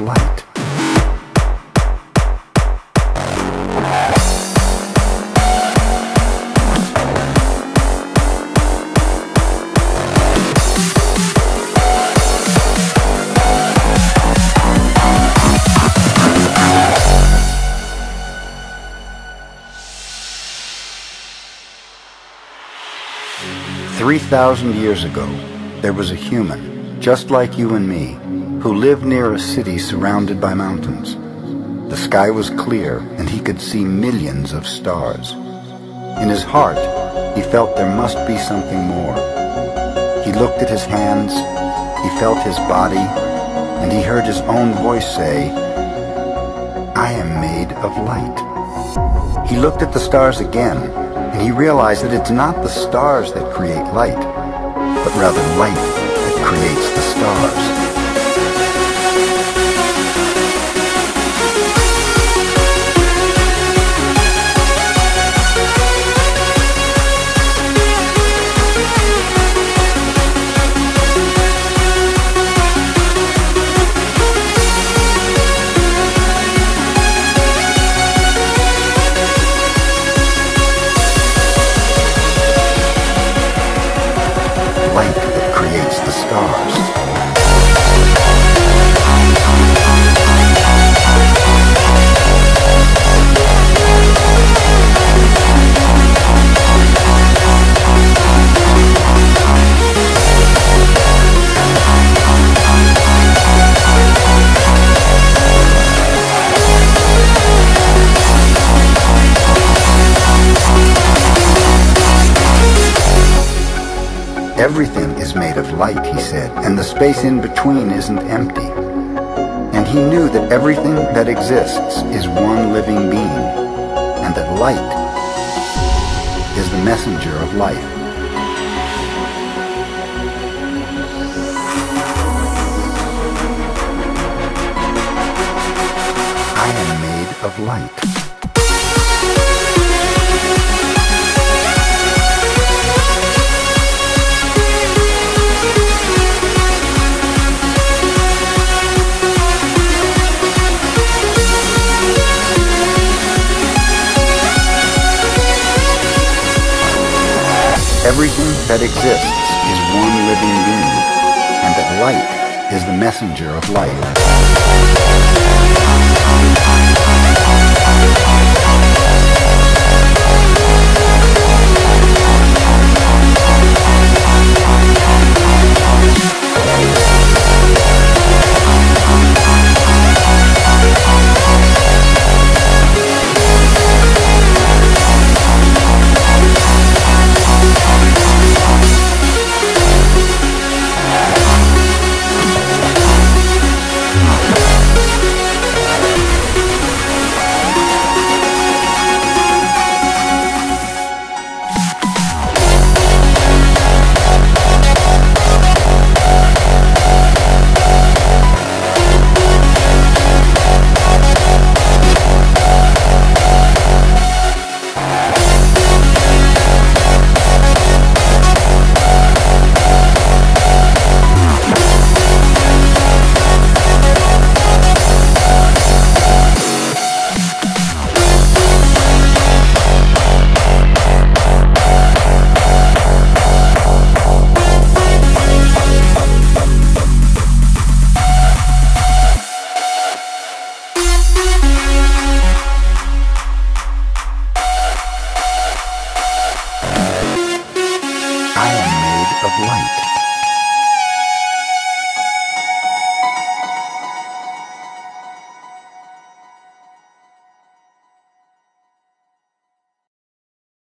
light. Three thousand years ago, there was a human, just like you and me, who lived near a city surrounded by mountains. The sky was clear, and he could see millions of stars. In his heart, he felt there must be something more. He looked at his hands, he felt his body, and he heard his own voice say, I am made of light. He looked at the stars again, and he realized that it's not the stars that create light, but rather light that creates the stars. Stars. Everything is made of light, he said, and the space in between isn't empty. And he knew that everything that exists is one living being, and that light is the messenger of life. I am made of light. Everything that exists is one living being, and that light is the messenger of life.